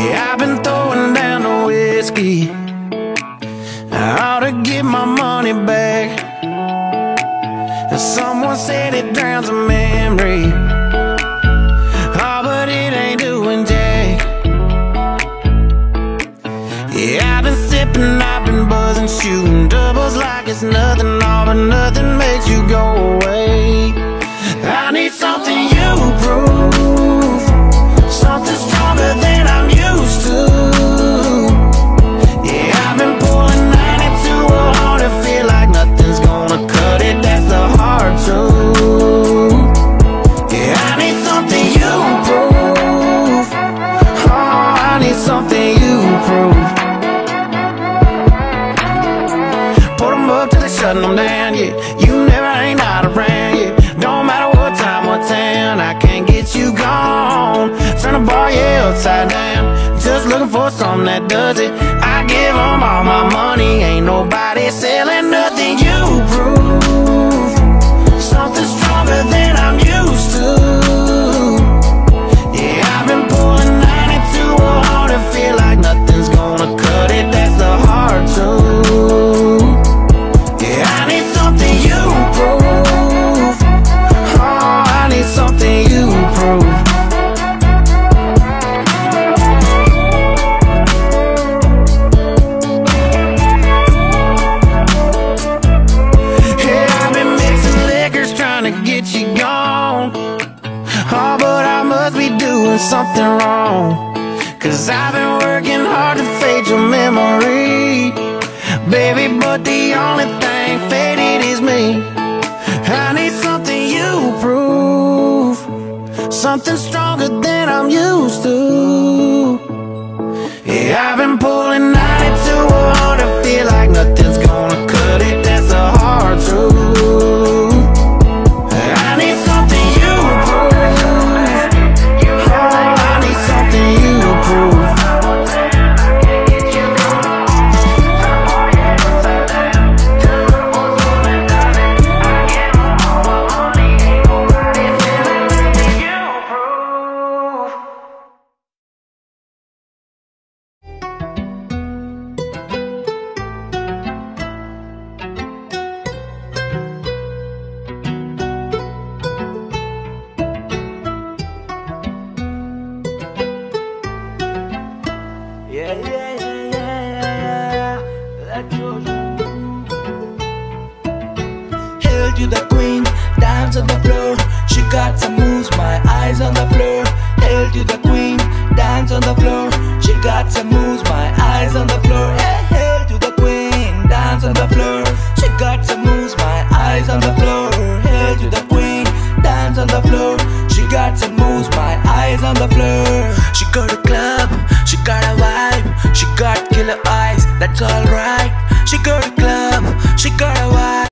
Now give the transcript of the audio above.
Yeah, I've been throwing down the whiskey. I ought to get my money back. And someone said it drowns a memory. Oh, but it ain't doing jack. Yeah, I've been sipping, I've been buzzing, shooting doubles like it's nothing. All but nothing makes you go away. I need something. Something you proof. Put 'em up till they shutting them down, yeah. You never ain't not around, yeah. Don't matter what time, what town, I can't get you gone. Turn the bar, yeah, upside down. Just looking for something that does it. I give give 'em all my money, ain't nobody selling something wrong. Cause I've been working hard to fade your memory. Baby, but the only thing faded is me. I need something you proof. Something stronger than I'm used to. Yeah, I've been pulling 92 hard Hail to the queen, dance on the floor. She got some moves, my eyes on the floor. Hail to the queen, dance on the floor. She got some moves, my eyes on the floor. Hey, hail to the queen, dance on the floor. She got some moves, my eyes on the floor. Hail to the queen, dance on the floor. She got some moves, my eyes on the floor. She got a club, she got a vibe, she got killer eyes. That's alright.